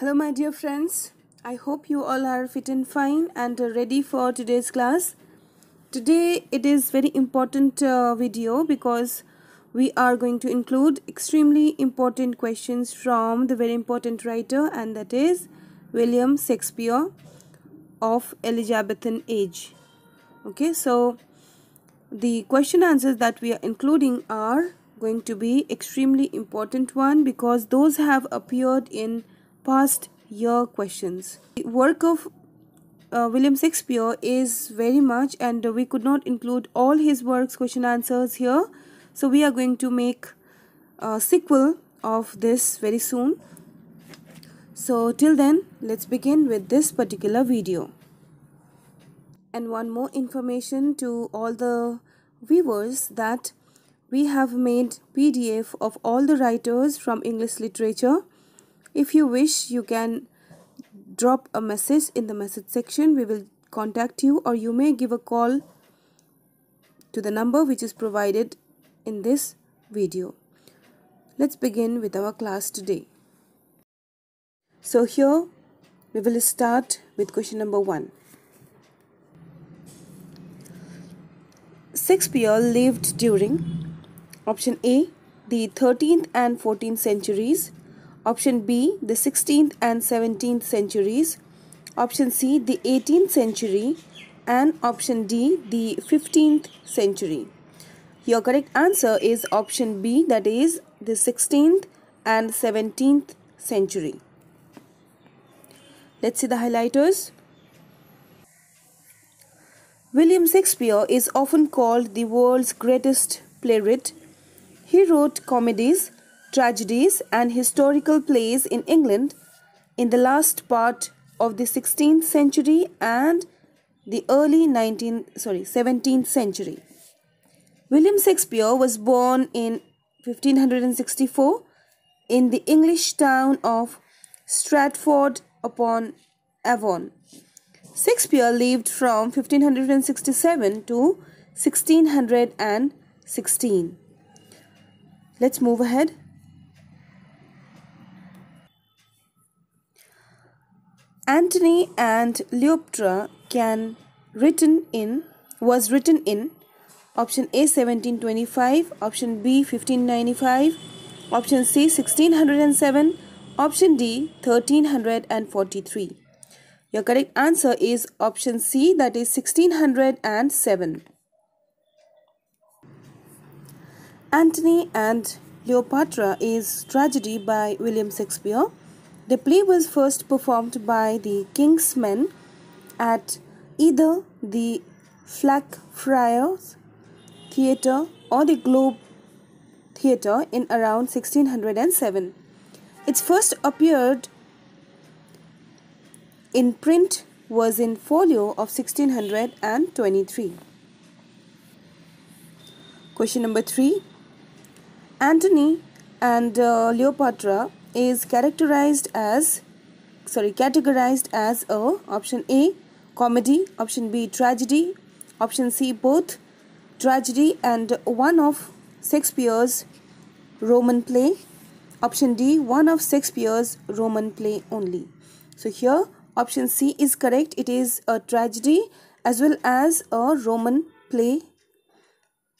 Hello, my dear friends. I hope you all are fit and fine and ready for today's class. Today it is very important uh, video because we are going to include extremely important questions from the very important writer and that is William Shakespeare of Elizabethan age. Okay, so the question answers that we are including are going to be extremely important one because those have appeared in past year questions. The work of uh, William Shakespeare is very much and we could not include all his works question answers here. So we are going to make a sequel of this very soon. So till then let's begin with this particular video. And one more information to all the viewers that we have made PDF of all the writers from English literature. If you wish, you can drop a message in the message section. We will contact you or you may give a call to the number which is provided in this video. Let's begin with our class today. So here we will start with question number 1. Shakespeare lived during Option A, the 13th and 14th centuries. Option B, the 16th and 17th centuries. Option C, the 18th century. And option D, the 15th century. Your correct answer is option B, that is the 16th and 17th century. Let's see the highlighters. William Shakespeare is often called the world's greatest playwright he wrote comedies, tragedies, and historical plays in England in the last part of the 16th century and the early 19th sorry 17th century. William Shakespeare was born in 1564 in the English town of Stratford upon Avon. Shakespeare lived from 1567 to 1616. Let's move ahead. Antony and Cleopatra can written in was written in option A 1725, option B 1595, option C 1607, option D 1343. Your correct answer is option C that is 1607. Antony and Cleopatra is tragedy by William Shakespeare. The play was first performed by the King's Men at either the Blackfriars Theatre or the Globe Theatre in around 1607. Its first appeared in print was in folio of 1623. Question number 3 Antony and uh, Cleopatra is characterized as sorry categorized as a option A comedy option B tragedy option C both tragedy and one of Shakespeare's Roman play. Option D one of Shakespeare's Roman play only. So here option C is correct. It is a tragedy as well as a Roman play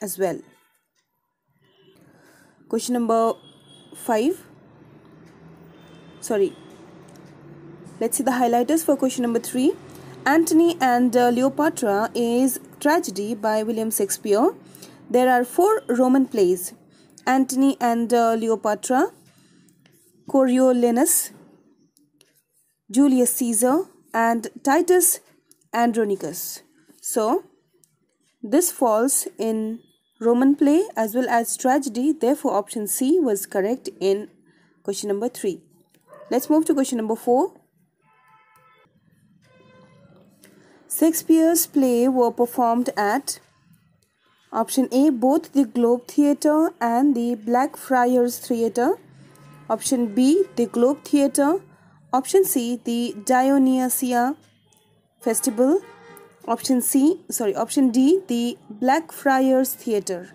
as well. Question number 5 sorry. Let's see the highlighters for question number 3 antony and uh, cleopatra is tragedy by william shakespeare. There are four roman plays. Antony and uh, cleopatra coriolanus julius caesar and titus andronicus. So this falls in Roman play as well as tragedy. Therefore, option C was correct in question number 3. Let's move to question number 4. Shakespeare's play were performed at option A both the Globe Theatre and the Blackfriars Theatre. Option B the Globe Theatre. Option C the Dionysia Festival option C sorry option D the Blackfriars Theatre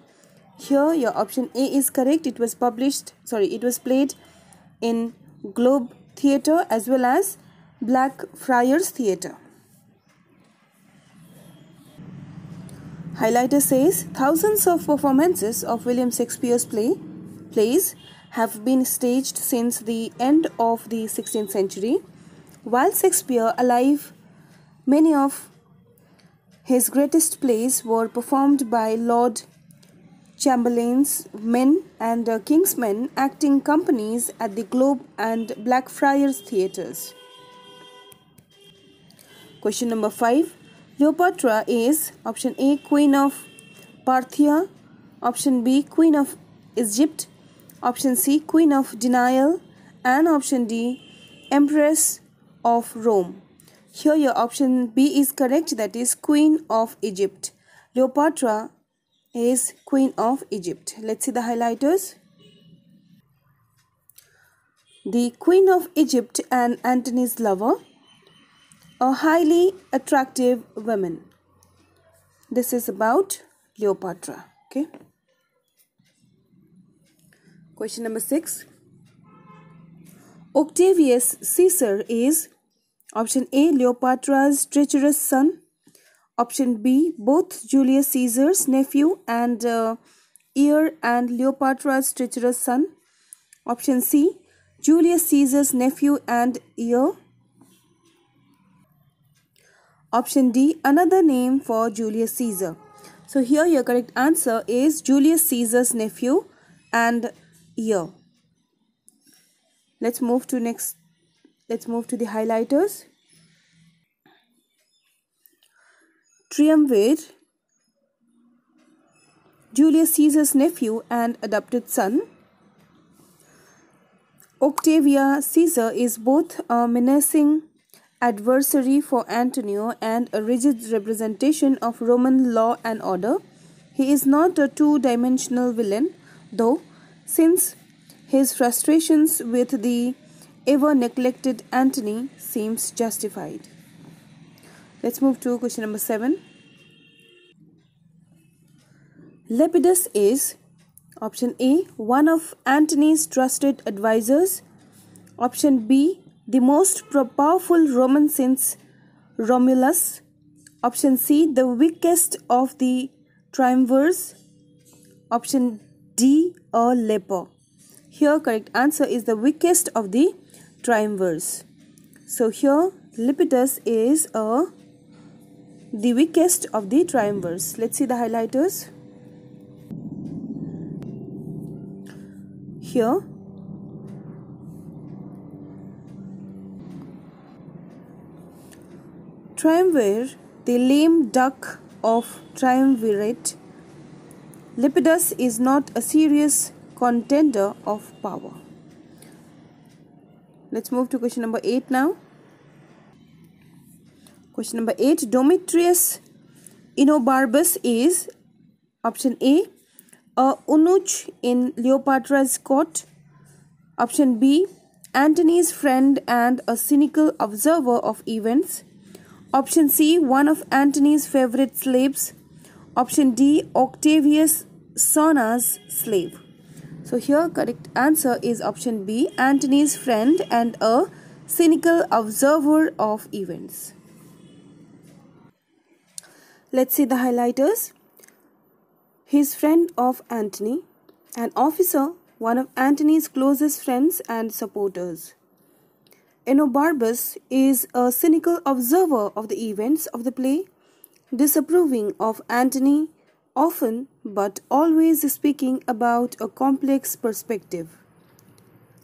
here your option A is correct it was published sorry it was played in Globe Theatre as well as Blackfriars Theatre. Highlighter says thousands of performances of William Shakespeare's play plays have been staged since the end of the 16th century. While Shakespeare alive, many of his greatest plays were performed by Lord Chamberlain's men and uh, King's men acting companies at the Globe and Blackfriars theatres. Question number 5. Cleopatra is option A Queen of Parthia, option B Queen of Egypt, option C Queen of Denial, and option D Empress of Rome. Here your option B is correct that is Queen of Egypt. Cleopatra is Queen of Egypt. Let's see the highlighters. The Queen of Egypt and Antony's lover a highly attractive woman. This is about Cleopatra. Okay. Question number six. Octavius Caesar is option A. Cleopatra's treacherous son. Option B. Both Julius Caesar's nephew and uh, heir and Cleopatra's treacherous son. Option C. Julius Caesar's nephew and heir. Option D, another name for Julius Caesar. So here your correct answer is Julius Caesar's nephew and year. Let's move to next. Let's move to the highlighters. Triumvirate, Julius Caesar's nephew and adopted son. Octavia Caesar is both a menacing adversary for Antonio and a rigid representation of Roman law and order. He is not a two dimensional villain, though, since his frustrations with the ever neglected Antony seems justified. Let's move to question number 7. Lepidus is option A one of Antony's trusted advisors, option B the most powerful Roman since Romulus. Option C, the weakest of the triumvirs. Option D, a leper. Here, correct answer is the weakest of the triumvirs. So here, Lepidus is a the weakest of the triumvirs. Let's see the highlighters. Here, Triumvir, the lame duck of triumvirate, Lepidus is not a serious contender of power. Let's move to question number 8 now. Question number 8 Demetrius Enobarbus is option A a eunuch in Cleopatra's court. Option B Antony's friend and a cynical observer of events. Option C, one of Antony's favorite slaves. Option D, Octavius Sona's slave. So here correct answer is option B, Antony's friend and a cynical observer of events. Let's see the highlighters. His friend of Antony, an officer, one of Antony's closest friends and supporters. Enobarbus is a cynical observer of the events of the play, disapproving of Antony, often but always speaking about a complex perspective.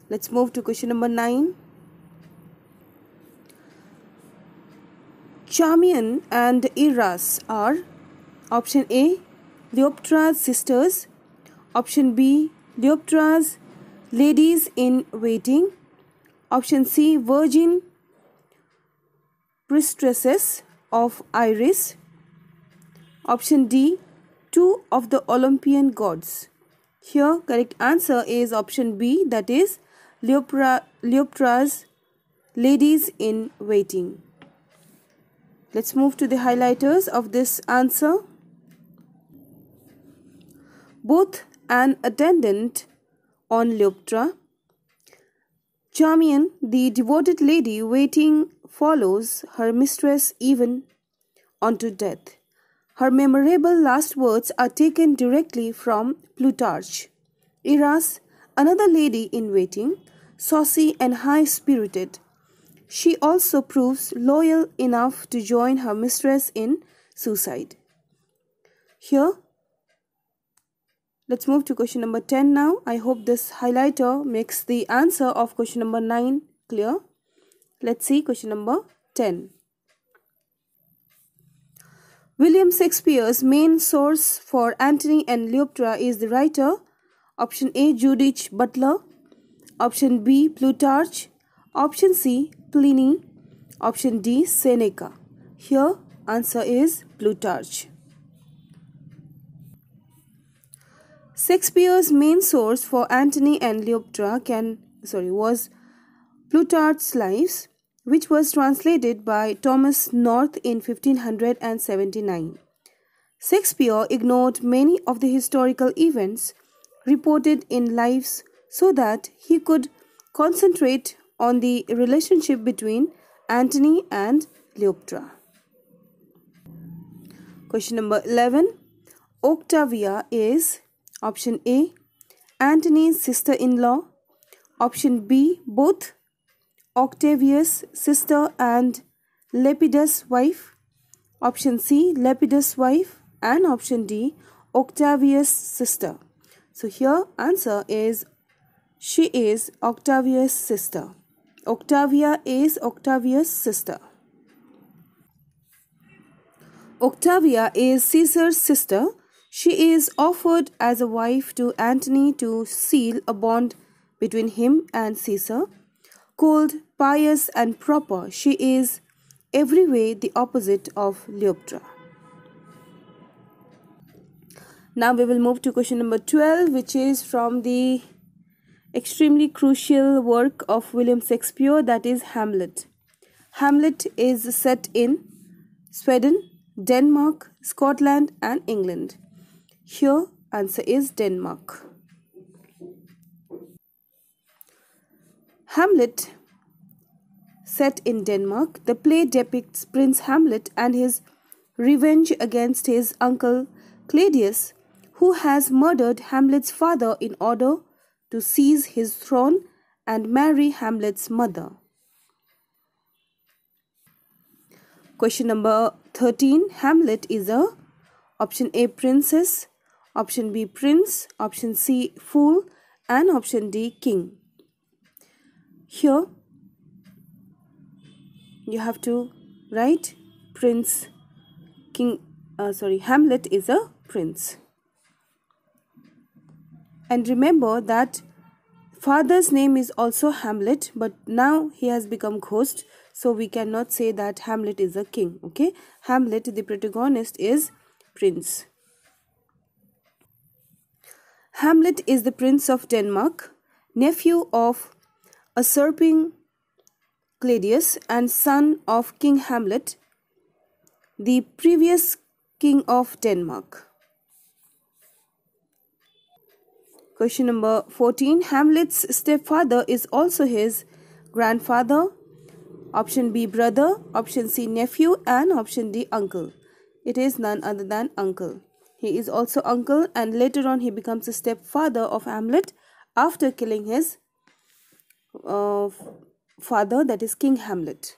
Let's move to question number 9. Charmian and Iras are option A Cleopatra's sisters, option B Cleopatra's ladies in waiting, Option C Virgin priestesses of Iris. Option D two of the Olympian gods. Here correct answer is option B that is Cleopatra's ladies in waiting. Let's move to the highlighters of this answer. Both an attendant on Cleopatra Charmian, the devoted lady waiting, follows her mistress even unto death. Her memorable last words are taken directly from Plutarch. Iras, another lady in waiting, saucy and high spirited. She also proves loyal enough to join her mistress in suicide. Here, let's move to question number 10 now. I hope this highlighter makes the answer of question number 9 clear. Let's see question number 10. William Shakespeare's main source for Antony and Cleopatra is the writer option A Judith Butler, option B Plutarch, option C Pliny, option D Seneca. Here answer is Plutarch. Shakespeare's main source for Antony and Cleopatra can sorry was Plutarch's Lives which was translated by Thomas North in 1579. Shakespeare ignored many of the historical events reported in Lives so that he could concentrate on the relationship between Antony and Cleopatra. Question number 11. Octavia is option A. Antony's sister-in-law. Option B. Both Octavius' sister and Lepidus' wife. Option C, Lepidus' wife. And option D, Octavius' sister. So here answer is she is Octavius' sister. Octavia is Octavius' sister. Octavia is Caesar's sister. She is offered as a wife to Antony to seal a bond between him and Caesar. Called pious and proper, she is every way the opposite of Cleopatra. Now we will move to question number 12, which is from the extremely crucial work of William Shakespeare, that is Hamlet. Hamlet is set in Sweden, Denmark, Scotland, and England. Here, answer is Denmark. Hamlet, set in Denmark, the play depicts Prince Hamlet and his revenge against his uncle Claudius, who has murdered Hamlet's father in order to seize his throne and marry Hamlet's mother. Question number 13 Hamlet is a option A princess, option B prince, option C fool, and option D king. Here you have to write Prince King uh, sorry Hamlet is a prince. And remember that father's name is also Hamlet but now he has become ghost so we cannot say that Hamlet is a king okay Hamlet the protagonist is prince Hamlet is the prince of Denmark nephew of usurping Claudius and son of King Hamlet, the previous king of Denmark. Question number 14. Hamlet's stepfather is also his grandfather. Option B, brother. Option C, nephew. And option D, uncle. It is none other than uncle. He is also uncle and later on he becomes a stepfather of Hamlet after killing his uh, father that is King Hamlet.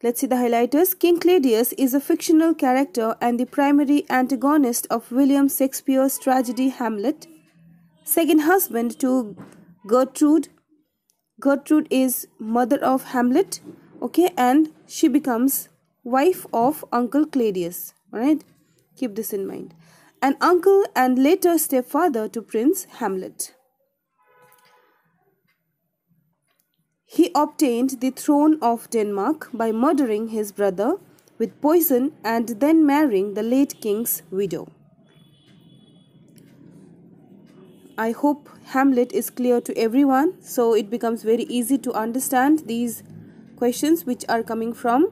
Let's see the highlighters. King Claudius is a fictional character and the primary antagonist of William Shakespeare's tragedy Hamlet. Second husband to Gertrude. Gertrude is mother of Hamlet. Okay, and she becomes wife of Uncle Claudius. Alright, keep this in mind. An uncle and later stepfather to Prince Hamlet. He obtained the throne of Denmark by murdering his brother with poison and then marrying the late king's widow. I hope Hamlet is clear to everyone so it becomes very easy to understand these questions which are coming from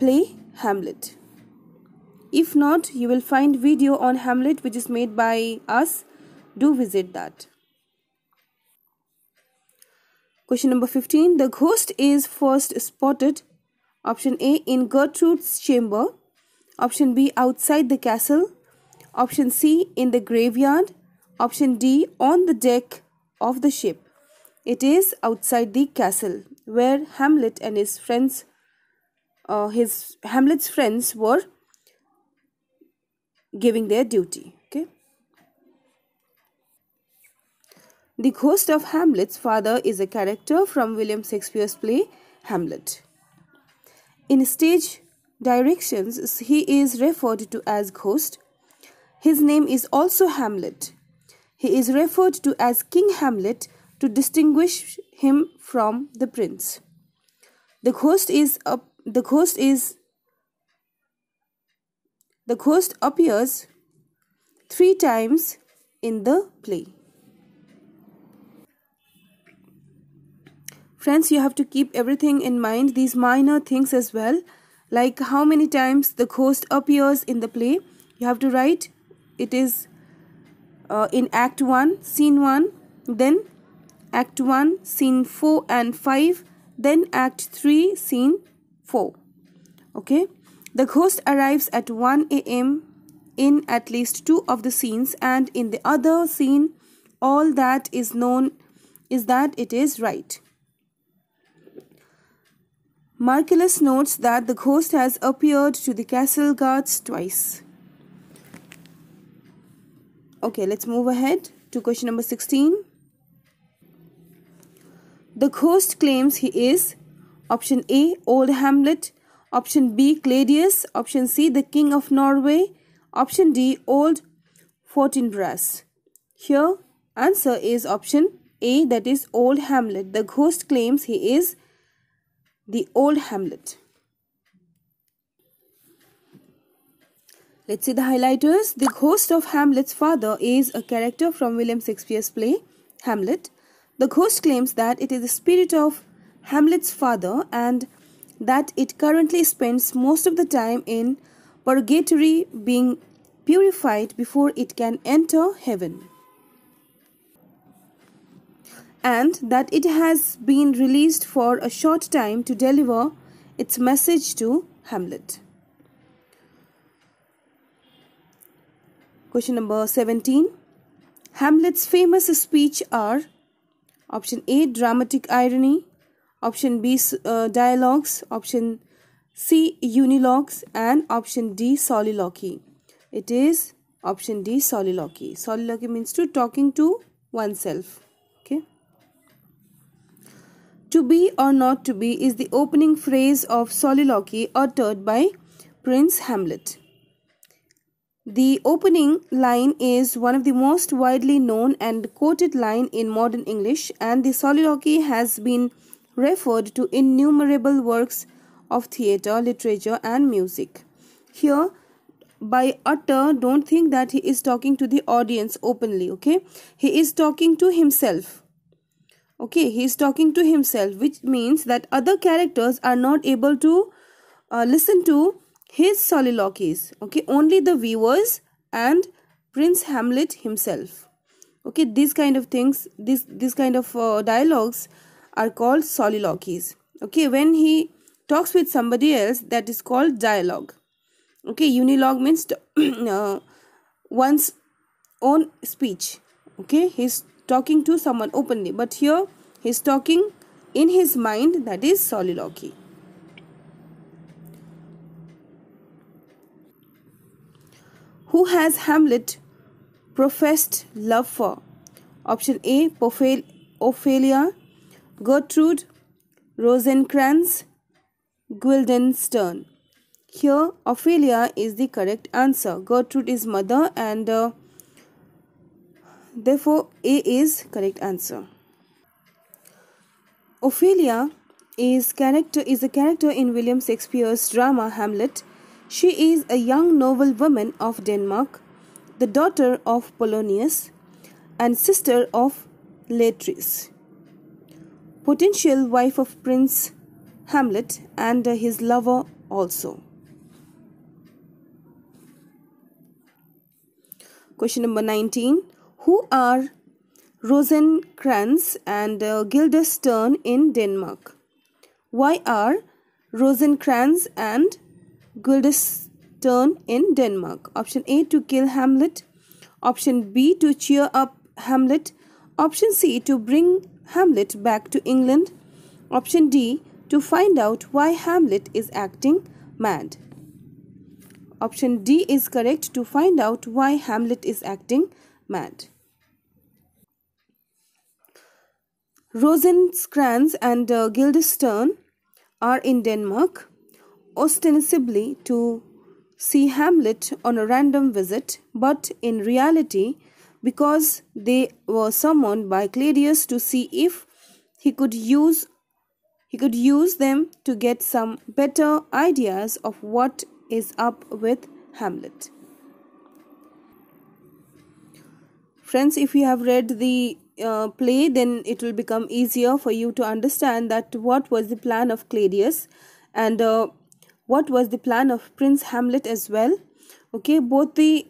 play Hamlet. If not, you will find video on Hamlet which is made by us. Do visit that. Question number 15. The ghost is first spotted. Option A in Gertrude's chamber. Option B outside the castle. Option C in the graveyard. Option D on the deck of the ship. It is outside the castle where Hamlet and his friends, uh, his Hamlet's friends were giving their duty. Okay. The ghost of Hamlet's father is a character from William Shakespeare's play Hamlet. In stage directions, he is referred to as ghost. His name is also Hamlet. He is referred to as King Hamlet to distinguish him from the prince. The ghost is the ghost is the ghost appears three times in the play. Friends, you have to keep everything in mind, these minor things as well, like how many times the ghost appears in the play. You have to write it is uh, in Act 1, Scene 1, then Act 1, Scene 4 and 5, then Act 3, Scene 4. Okay, the ghost arrives at 1 am in at least two of the scenes, and in the other scene, all that is known is that it is right. Marcellus notes that the ghost has appeared to the castle guards twice. Okay, let's move ahead to question number 16. The ghost claims he is option A, Old Hamlet, option B, Claudius, option C, the King of Norway, option D, Old Fortinbras. Here, answer is option A, that is Old Hamlet. The ghost claims he is the Old Hamlet. Let's see the highlighters. The ghost of Hamlet's father is a character from William Shakespeare's play, Hamlet. The ghost claims that it is the spirit of Hamlet's father and that it currently spends most of the time in purgatory being purified before it can enter heaven and that it has been released for a short time to deliver its message to Hamlet. Question number 17. Hamlet's famous speech are option A dramatic irony, option B uh, dialogues, option C unilogues and option D soliloquy. It is option D soliloquy. Soliloquy means to talking to oneself. To be or not to be is the opening phrase of soliloquy uttered by Prince Hamlet. The opening line is one of the most widely known and quoted line in modern English and the soliloquy has been referred to innumerable works of theatre, literature and music. Here by utter don't think that he is talking to the audience openly okay he is talking to himself okay he is talking to himself which means that other characters are not able to uh, listen to his soliloquies. Okay only the viewers and prince hamlet himself. Okay these kind of things this this kind of uh, dialogues are called soliloquies. Okay when he talks with somebody else that is called dialogue. Okay unilogue means uh, one's own speech. Okay he's talking to someone openly. But here he's talking in his mind that is soliloquy. Who has hamlet professed love for? Option a ophelia gertrude rosencrantz guildenstern here ophelia is the correct answer. Gertrude is mother and uh, Therefore, A is correct answer. Ophelia is character is a character in William Shakespeare's drama Hamlet. She is a young noble woman of Denmark, the daughter of Polonius and sister of Laertes, potential wife of Prince Hamlet and his lover also. Question number 19 who are Rosencrantz and uh, Guildenstern in Denmark? Why are Rosencrantz and Guildenstern in Denmark? Option A to kill Hamlet. Option B to cheer up Hamlet. Option C to bring Hamlet back to England. Option D to find out why Hamlet is acting mad. Option D is correct to find out why Hamlet is acting mad. Rosencrantz and uh, Guildenstern are in Denmark, ostensibly to see Hamlet on a random visit, but in reality, because they were summoned by Claudius to see if he could use he could use them to get some better ideas of what is up with Hamlet. Friends, if you have read the uh, play, then it will become easier for you to understand that what was the plan of Claudius and uh, what was the plan of Prince Hamlet as well. Okay, both the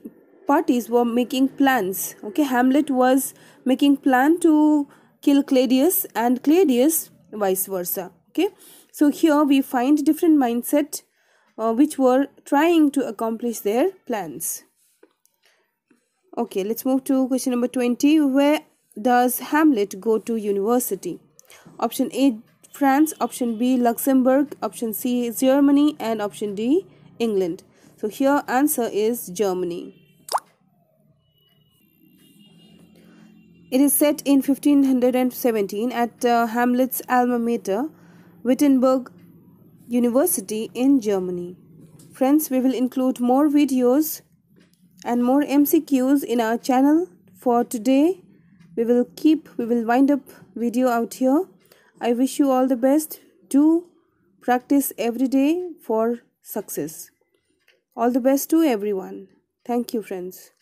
parties were making plans. Okay, Hamlet was making plan to kill Claudius and Claudius vice versa okay so here we find different mindset uh, which were trying to accomplish their plans okay let's move to question number 20 where does hamlet go to university? Option a france. Option b luxembourg. Option c germany. And option d england. So here answer is germany. It is set in 1517 at uh, Hamlet's alma mater, Wittenberg University in Germany. Friends, we will include more videos and more MCQs in our channel. For today, we will keep, we will wind up video out here. I wish you all the best. Do practice every day for success. All the best to everyone. Thank you, friends.